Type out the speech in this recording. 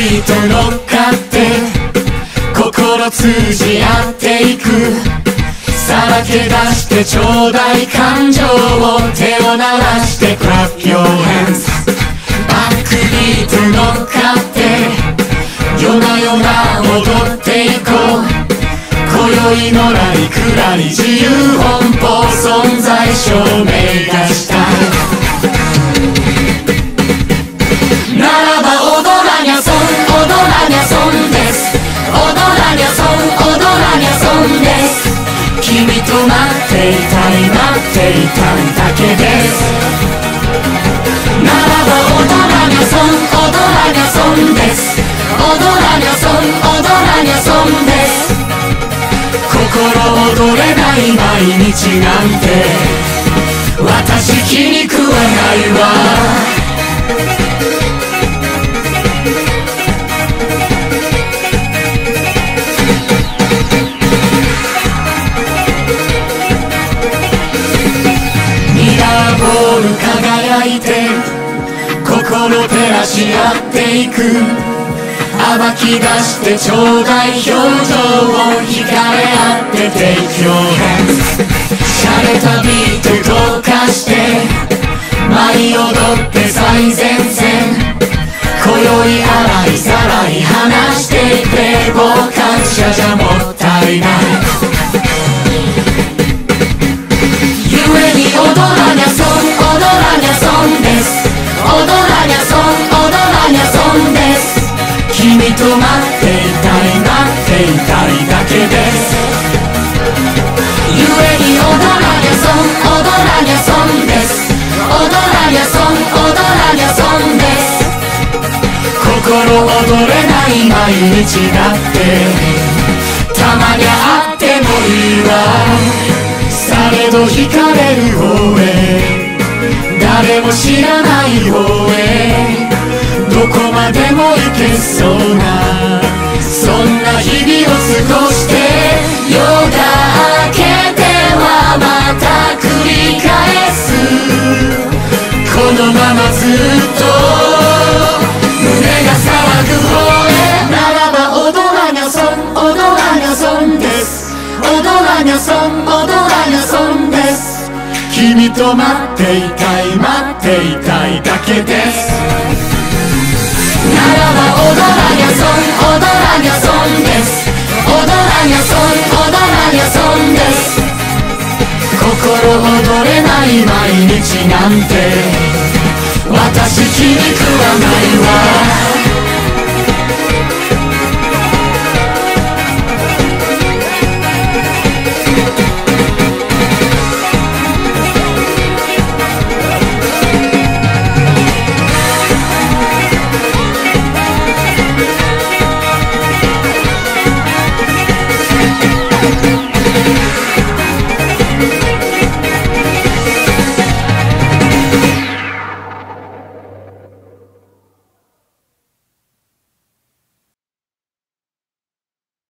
ビート乗っかって心通じ合っていく。さらけ出してちょうだい感情を手を鳴らして Clap your hands バックビート乗っかって夜な夜な戻っていこう。今宵のらりくらり自由奔放存在証明がしたていたい待っていただけです。ならば踊らにゃそん踊らにゃそんです。踊らにゃそん踊らにゃそんです。心躍れない毎日なんて。私気に食わないし合っていく。暴き出してちょうだい表情を惹かれ合って Take your hands 洒落たビート溶かして舞い踊って最前線。今宵洗いざらい話していて傍観者じゃもったいない。と待っていたい待っていたいだけです。ゆえに踊らにゃそん踊らにゃそんです。踊らにゃそん踊らにゃそんです。心躍れない毎日だって。たまにゃあってもいいわ。されど惹かれる方へ。誰も知らない方へ。こまでも行けそうなそんな日々を過ごして夜が明けてはまた繰り返す。このままずっと胸が騒ぐ方へならば踊らにゃそん踊らにゃそんです。踊らにゃそん踊らにゃそんです。君と待っていたい待っていたいだけです。踊れない毎日なんて。私気に食わないわ。